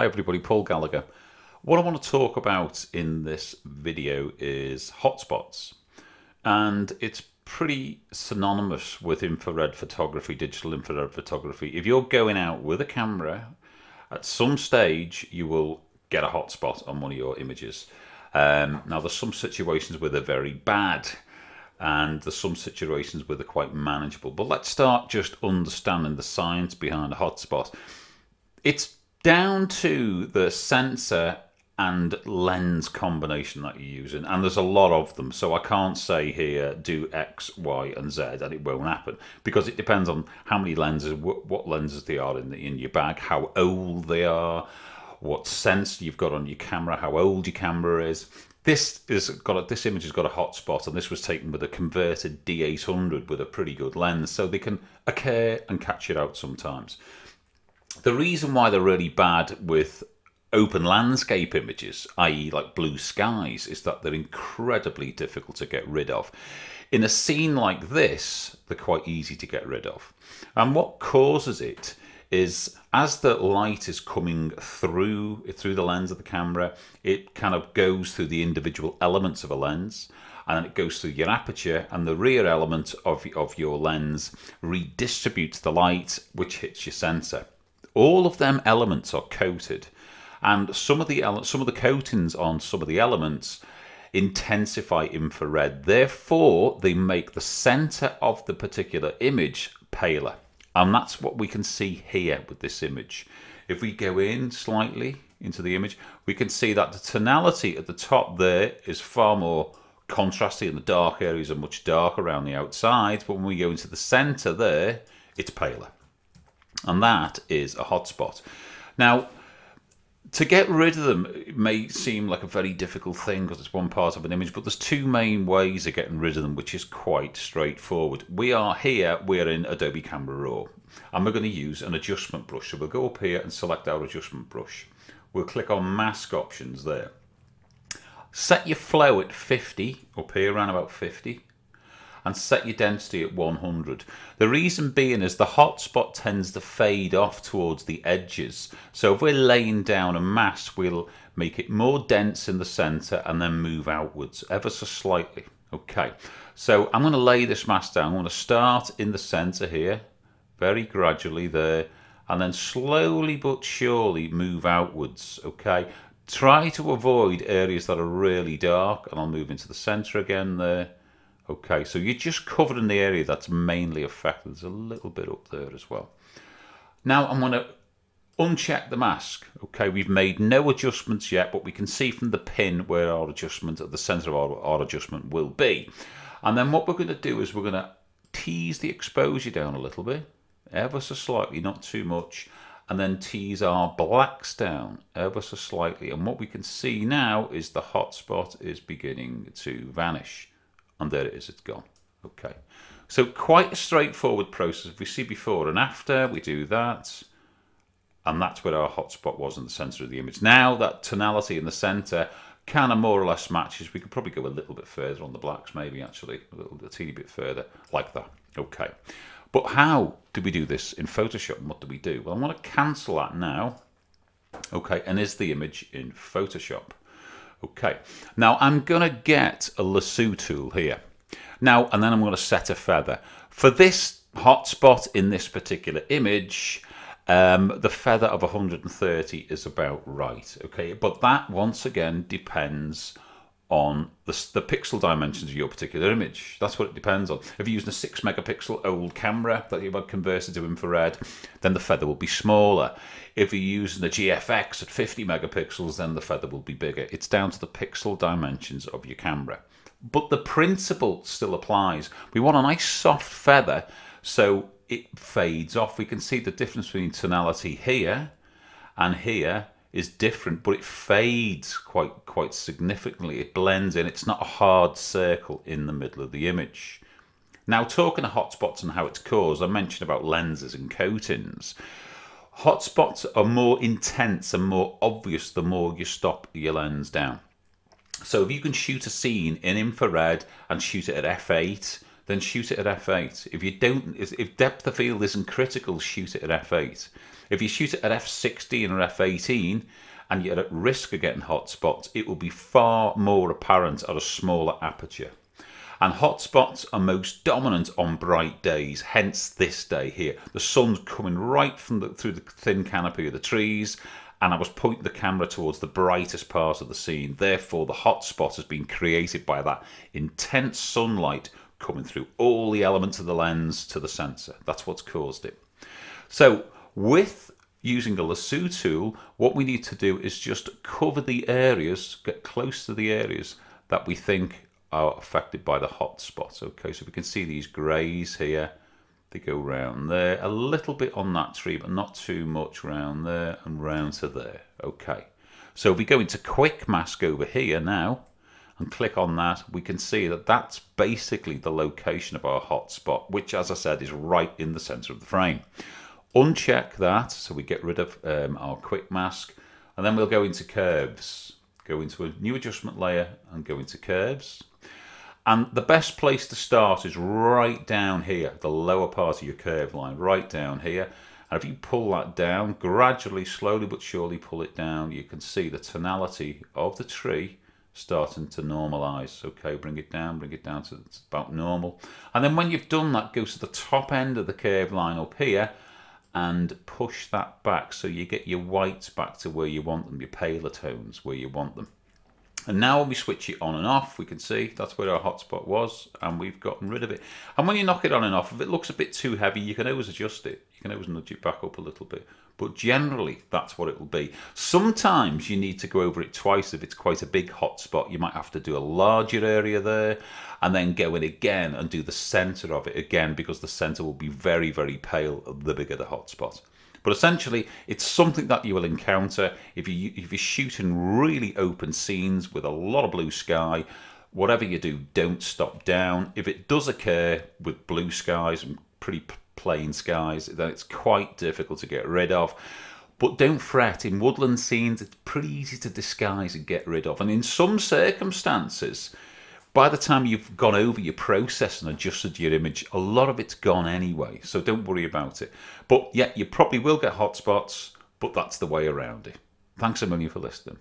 Hi everybody, Paul Gallagher. What I want to talk about in this video is hotspots. And it's pretty synonymous with infrared photography, digital infrared photography. If you're going out with a camera, at some stage you will get a hotspot on one of your images. Um, now there's some situations where they're very bad and there's some situations where they're quite manageable. But let's start just understanding the science behind a hotspot. It's down to the sensor and lens combination that you're using and there's a lot of them so I can't say here do X Y and Z and it won't happen because it depends on how many lenses what lenses they are in, the, in your bag how old they are what sensor you've got on your camera how old your camera is. This is got a, this image has got a hotspot and this was taken with a converted D800 with a pretty good lens so they can occur and catch it out sometimes the reason why they're really bad with open landscape images, i.e., like blue skies, is that they're incredibly difficult to get rid of. In a scene like this, they're quite easy to get rid of. And what causes it is as the light is coming through through the lens of the camera, it kind of goes through the individual elements of a lens and it goes through your aperture and the rear element of, of your lens redistributes the light which hits your sensor all of them elements are coated and some of the some of the coatings on some of the elements intensify infrared. Therefore they make the center of the particular image paler and that's what we can see here with this image. If we go in slightly into the image we can see that the tonality at the top there is far more contrasty and the dark areas are much darker around the outside but when we go into the center there it's paler and that is a hotspot. Now, to get rid of them may seem like a very difficult thing because it's one part of an image, but there's two main ways of getting rid of them, which is quite straightforward. We are here, we're in Adobe Camera Raw, and we're going to use an adjustment brush. So we'll go up here and select our adjustment brush. We'll click on mask options there. Set your flow at 50, up here around about 50 and set your density at 100. The reason being is the hotspot tends to fade off towards the edges. So if we're laying down a mask, we'll make it more dense in the center and then move outwards ever so slightly. Okay, so I'm going to lay this mask down. I'm going to start in the center here, very gradually there, and then slowly but surely move outwards. Okay, try to avoid areas that are really dark, and I'll move into the center again there Okay, so you're just covered in the area that's mainly affected. There's a little bit up there as well. Now I'm going to uncheck the mask. Okay, we've made no adjustments yet, but we can see from the pin where our adjustment at the center of our, our adjustment will be. And then what we're going to do is we're going to tease the exposure down a little bit, ever so slightly, not too much, and then tease our blacks down ever so slightly. And what we can see now is the hotspot is beginning to vanish and there it is, it's gone. Okay, so quite a straightforward process. We see before and after, we do that, and that's where our hotspot was in the center of the image. Now that tonality in the center kind of more or less matches. We could probably go a little bit further on the blacks, maybe actually, a little a teeny bit further, like that. Okay, but how do we do this in Photoshop and what do we do? Well, I want to cancel that now. Okay, and is the image in Photoshop? Okay, now I'm going to get a lasso tool here. Now, and then I'm going to set a feather. For this hotspot in this particular image, um, the feather of 130 is about right. Okay, but that once again depends on the, the pixel dimensions of your particular image. That's what it depends on. If you're using a 6 megapixel old camera that you've converted to infrared, then the feather will be smaller. If you're using a GFX at 50 megapixels, then the feather will be bigger. It's down to the pixel dimensions of your camera. But the principle still applies. We want a nice soft feather so it fades off. We can see the difference between tonality here and here is different, but it fades quite quite significantly. It blends in. It's not a hard circle in the middle of the image. Now, talking of hotspots and how it's caused, I mentioned about lenses and coatings. Hotspots are more intense and more obvious the more you stop your lens down. So if you can shoot a scene in infrared and shoot it at f8, then shoot it at f8. If you don't, if depth of field isn't critical, shoot it at f8. If you shoot it at f16 or f18 and you're at risk of getting hot spots, it will be far more apparent at a smaller aperture. And hot spots are most dominant on bright days, hence this day here. The sun's coming right from the, through the thin canopy of the trees, and I was pointing the camera towards the brightest part of the scene. Therefore, the hot spot has been created by that intense sunlight coming through all the elements of the lens to the sensor. That's what's caused it. So with using a lasso tool, what we need to do is just cover the areas, get close to the areas that we think are affected by the hot spots. Okay, so we can see these greys here. They go round there, a little bit on that tree, but not too much round there and round to there. Okay, so if we go into quick mask over here now, and click on that, we can see that that's basically the location of our hotspot, which as I said is right in the center of the frame. Uncheck that, so we get rid of um, our quick mask, and then we'll go into curves. Go into a new adjustment layer and go into curves. And the best place to start is right down here, the lower part of your curve line, right down here. And if you pull that down, gradually, slowly but surely pull it down, you can see the tonality of the tree starting to normalize. Okay, bring it down, bring it down to about normal. And then when you've done that, go to the top end of the curve line up here and push that back so you get your whites back to where you want them, your paler tones where you want them. And now when we switch it on and off, we can see that's where our hotspot was and we've gotten rid of it. And when you knock it on and off, if it looks a bit too heavy, you can always adjust it. You can always nudge it back up a little bit. But generally, that's what it will be. Sometimes you need to go over it twice if it's quite a big hot spot. You might have to do a larger area there and then go in again and do the center of it again because the center will be very, very pale the bigger the hotspot. But essentially, it's something that you will encounter if, you, if you're shooting really open scenes with a lot of blue sky. Whatever you do, don't stop down. If it does occur with blue skies and pretty plain skies that it's quite difficult to get rid of. But don't fret, in woodland scenes, it's pretty easy to disguise and get rid of. And in some circumstances, by the time you've gone over your process and adjusted your image, a lot of it's gone anyway. So don't worry about it. But yeah, you probably will get hotspots, but that's the way around it. Thanks a million for listening.